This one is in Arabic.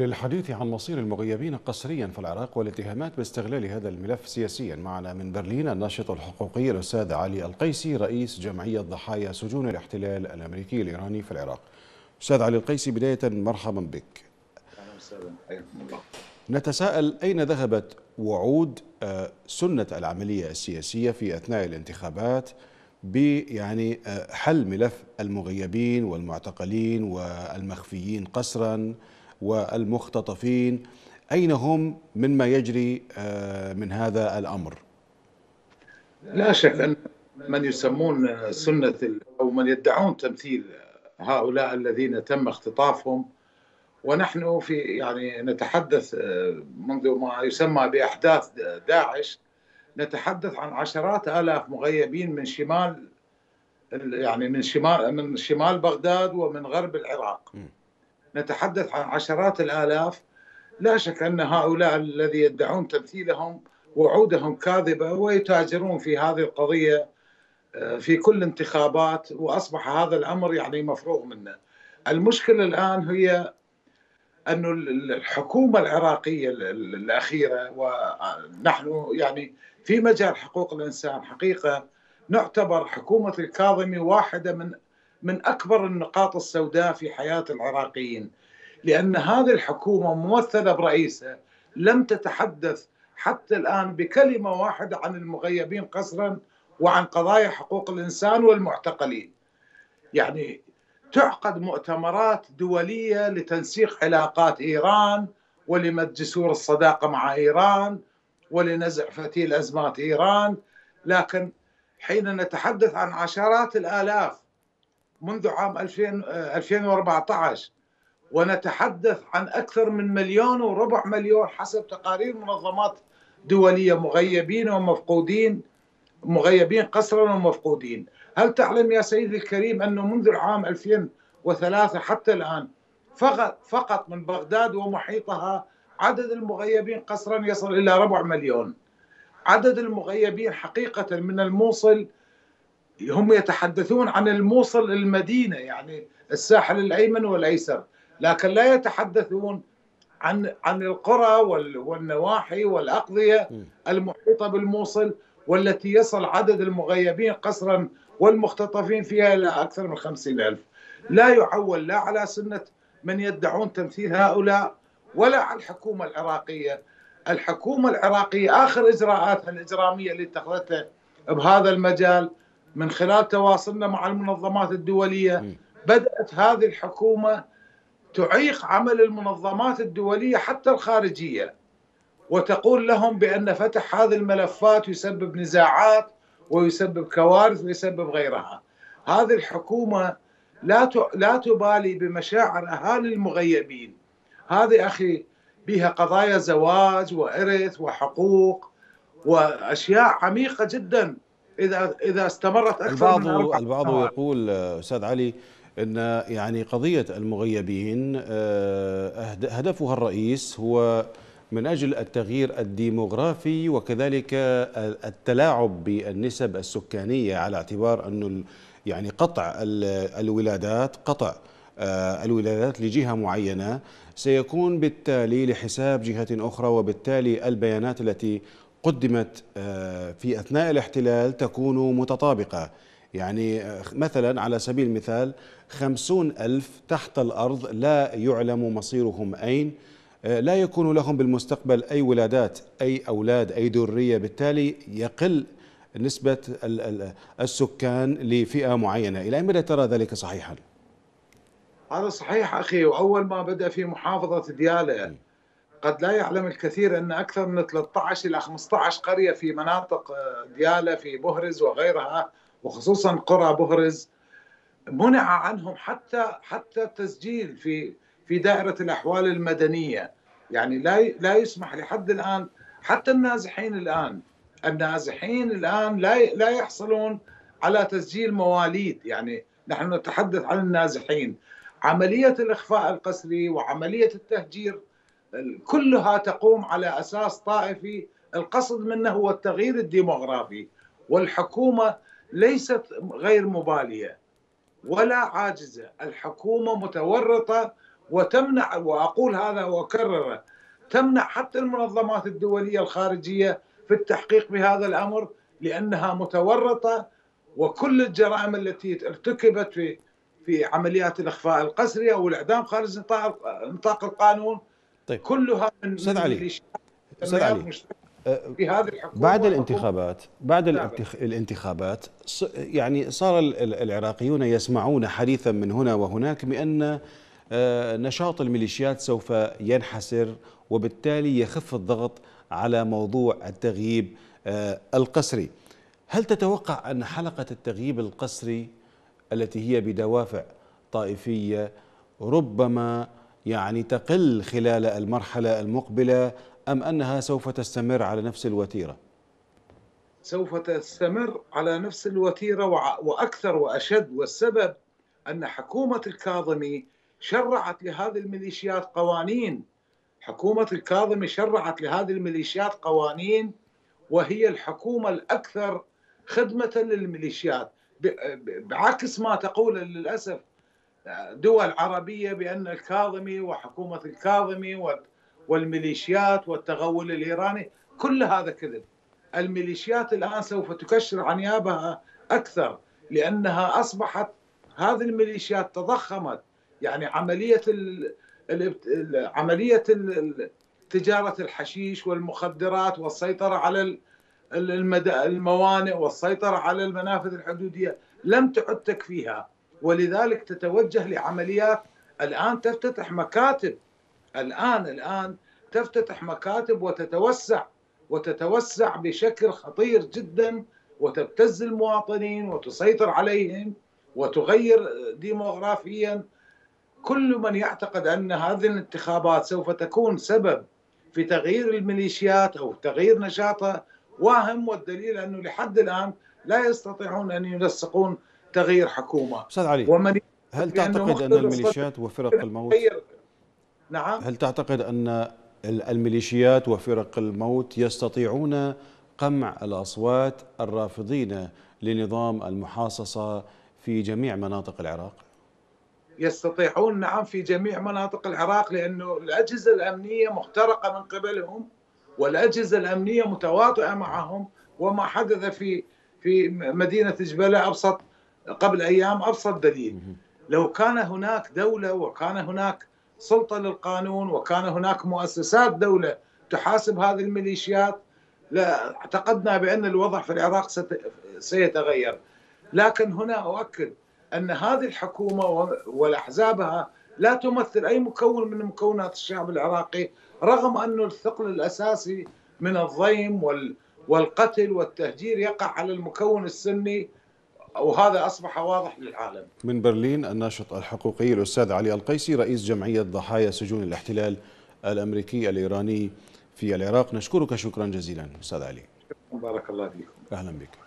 للحديث عن مصير المغيبين قسريا في العراق والاتهامات باستغلال هذا الملف سياسيا معنا من برلين الناشط الحقوقي الأستاذ علي القيسي رئيس جمعية ضحايا سجون الاحتلال الأمريكي الإيراني في العراق. أستاذ علي القيسي بداية مرحبا بك. نتساءل أين ذهبت وعود آه، سنة العملية السياسية في أثناء الانتخابات بيعني آه، حل ملف المغيبين والمعتقلين والمخفيين قسرا؟ والمختطفين. أين هم مما يجري آه، من هذا الأمر؟ لا شك أن من يسمون ال- أو من يدعون تمثيل هؤلاء الذين تم اختطافهم. ونحن في يعني نتحدث آه، منذ ما يسمى بأحداث داعش نتحدث عن عشرات آلاف مغيبين من شمال ال- يعني من شمال من شمال بغداد ومن غرب العراق. نتحدث عن عشرات الآلاف لا شك أن هؤلاء الذي يدعون تمثيلهم وعودهم كاذبة ويتاجرون في هذه القضية آه، في كل انتخابات وأصبح هذا الأمر يعني مفروغ منه. المشكلة الآن هي أن الحكومة العراقية ال- ال- الأخيرة ونحن يعني في مجال حقوق الإنسان حقيقة نعتبر حكومة الكاظمي واحدة من من أكبر النقاط السوداء في حياة العراقيين لأن هذه الحكومة ممثلة برئيسها لم تتحدث حتى الآن بكلمة واحدة عن المغيبين قسرا وعن قضايا حقوق الإنسان والمعتقلين. يعني تعقد مؤتمرات دولية لتنسيق علاقات إيران ولمد جسور الصداقة مع إيران ولنزع فتيل أزمات إيران لكن حين نتحدث عن عشرات الآلاف منذ عام 2000 آه، 2014 ونتحدث عن أكثر من مليون وربع مليون حسب تقارير منظمات دولية مغيبين ومفقودين مغيبين قسرا ومفقودين. هل تعلم يا سيدي الكريم انه منذ العام 2003 حتى الآن فقط فقط من بغداد ومحيطها عدد المغيبين قسرا يصل إلى ربع مليون. عدد المغيبين حقيقة من الموصل هم يتحدثون عن الموصل المدينة يعني الساحل الأيمن والأيسر لكن لا يتحدثون عن عن القرى وال- والنواحي والأقضية م. المحيطة بالموصل والتي يصل عدد المغيبين قسرا والمختطفين فيها إلى أكثر من خمسين ألف لا يعول لا على سنة من يدعون تمثيل هؤلاء ولا على الحكومة العراقية الحكومة العراقية آخر إجراءاتها الإجرامية اللي اتخذتها بهذا المجال من خلال تواصلنا مع المنظمات الدولية م. بدأت هذه الحكومة تعيق عمل المنظمات الدولية حتى الخارجية وتقول لهم بأن فتح هذه الملفات يسبب نزاعات ويسبب كوارث ويسبب غيرها. هذه الحكومة لا لا تبالي بمشاعر أهالي المغيبين. هذه أخي بها قضايا زواج وإرث وحقوق وأشياء عميقة جدا إذا إذا استمرت أكثر البعض من أربع البعض سنوات. يقول آه، أستاذ علي إن يعني قضية المغيبين آه، هدفها الرئيس هو من أجل التغيير الديموغرافي وكذلك التلاعب بالنسب السكانية على اعتبار انه يعني قطع ال- الولادات قطع آه، الولادات لجهة معينة سيكون بالتالي لحساب جهة أخرى وبالتالي البيانات التي قدمت آه، في أثناء الاحتلال تكون متطابقة. يعني آه، مثلا على سبيل المثال خمسون ألف تحت الأرض لا يعلم مصيرهم أين آه، لا يكون لهم بالمستقبل أي ولادات أي أولاد أي ذرية. بالتالي يقل نسبة ال- ال- السكان لفئة معينة. إلى أي مدى ترى ذلك صحيحا؟ هذا صحيح أخي وأول ما بدأ في محافظة ديالة قد لا يعلم الكثير أن أكثر من 13 إلى 15 قرية في مناطق آه، ديالة في بهرز وغيرها وخصوصا قرى بهرز منع عنهم حتى حتى التسجيل في في دائرة الأحوال المدنية. يعني لا لا يسمح لحد الآن حتى النازحين الآن النازحين الآن لا لا يحصلون على تسجيل مواليد. يعني نحن نتحدث عن النازحين. عملية الإخفاء القسري وعملية التهجير كلها تقوم على أساس طائفي القصد منه هو التغيير الديموغرافي. والحكومة ليست غير مبالية ولا عاجزة، الحكومة متورطة وتمنع وأقول هذا وأكرره تمنع حتى المنظمات الدولية الخارجية في التحقيق بهذا الأمر لأنها متورطة وكل الجرائم التي ارتكبت في في عمليات الإخفاء القسري أو الإعدام خارج نطاق نطاق القانون طيب. كلها من أستاذ علي أستاذ علي في هذه الحكومة بعد الانتخابات بعد الانتخابات يعني صار العراقيون يسمعون حديثا من هنا وهناك بأن آه، نشاط الميليشيات سوف ينحسر وبالتالي يخف الضغط على موضوع التغييب آه، القسري. هل تتوقع أن حلقة التغييب القسري التي هي بدوافع طائفية ربما يعني تقل خلال المرحلة المقبلة أم أنها سوف تستمر على نفس الوتيرة؟ سوف تستمر على نفس الوتيرة وأكثر وأشد والسبب أن حكومة الكاظمي شرعت لهذه الميليشيات قوانين حكومة الكاظمي شرعت لهذه الميليشيات قوانين وهي الحكومة الأكثر خدمة للميليشيات بعكس ما تقول للأسف دول عربية بأن الكاظمي وحكومة الكاظمي والميليشيات والتغول الإيراني كل هذا كذب. الميليشيات الآن سوف تكشر عنيابها أكثر لأنها أصبحت هذه الميليشيات تضخمت. يعني عملية عملية تجارة الحشيش والمخدرات والسيطرة على الموانئ والسيطرة على المنافذ الحدودية لم تعد تكفيها. ولذلك تتوجه لعمليات. الآن تفتتح مكاتب. الآن الآن تفتتح مكاتب وتتوسع. وتتوسع بشكل خطير جدا. وتبتز المواطنين وتسيطر عليهم وتغير ديموغرافيا. كل من يعتقد أن هذه الانتخابات سوف تكون سبب في تغيير الميليشيات أو تغيير نشاطها واهم والدليل أنه لحد الآن لا يستطيعون أن ينسقون تغيير حكومة. أستاذ علي ومن هل تعتقد أن الميليشيات وفرق الموت؟ نعم. هل تعتقد أن الميليشيات وفرق الموت يستطيعون قمع الأصوات الرافضين لنظام المحاصصة في جميع مناطق العراق؟ يستطيعون نعم في جميع مناطق العراق لأنه الأجهزة الأمنية مخترقة من قبلهم والأجهزة الأمنية متواطئة معهم وما حدث في في مدينة جبله أبسط قبل أيام أبسط دليل. لو كان هناك دولة وكان هناك سلطة للقانون وكان هناك مؤسسات دولة تحاسب هذه الميليشيات لا اعتقدنا بأن الوضع في العراق سيتغير. لكن هنا أؤكد أن هذه الحكومة والأحزابها لا تمثل أي مكون من مكونات الشعب العراقي رغم أن الثقل الأساسي من الضيم والقتل والتهجير يقع على المكون السني وهذا أصبح واضح للعالم. من برلين الناشط الحقوقي الأستاذ علي القيسي رئيس جمعية ضحايا سجون الاحتلال الأمريكي الإيراني في العراق نشكرك شكرا جزيلا أستاذ علي. بارك الله فيكم. أهلا بك.